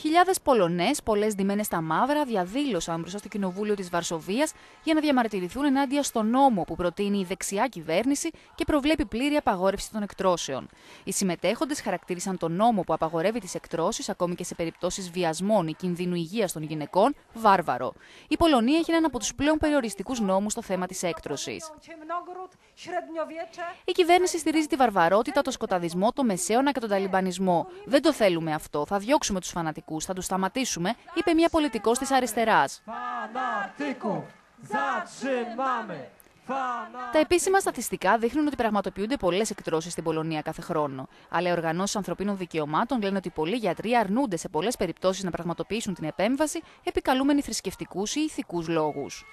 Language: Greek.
Χιλιάδες Πολωνές, πολλές ντυμένες στα μαύρα, διαδήλωσαν μπροστά στο κοινοβούλιο της Βαρσοβίας για να διαμαρτυρηθούν ενάντια στο νόμο που προτείνει η δεξιά κυβέρνηση και προβλέπει πλήρη απαγόρευση των εκτρώσεων. Οι συμμετέχοντες χαρακτήρισαν τον νόμο που απαγορεύει τις εκτρώσεις, ακόμη και σε περιπτώσεις βιασμών ή κινδύνου υγείας των γυναικών, βάρβαρο. Η Πολωνία έχει έναν από τους πλέον περιοριστικούς νόμους στο θέμα της έκτρωσης. Η κυβέρνηση στηρίζει τη βαρβαρότητα, το σκοταδισμό, το μεσαίωνα και τον ταλιμπανισμό. Δεν το θέλουμε αυτό. Θα διώξουμε τους φανατικού, θα τους σταματήσουμε, είπε μια πολιτικός της αριστεράς. Τα επίσημα στατιστικά δείχνουν ότι πραγματοποιούνται πολλές εκτρώσεις στην Πολωνία κάθε χρόνο. Αλλά οι οργανώσεις ανθρωπίνων δικαιωμάτων λένε ότι πολλοί γιατροί αρνούνται σε πολλές περιπτώσεις να πραγματοποιήσουν την επέμβαση, επικαλούμενοι θρησκευτικούς ή ηθικούς λόγους.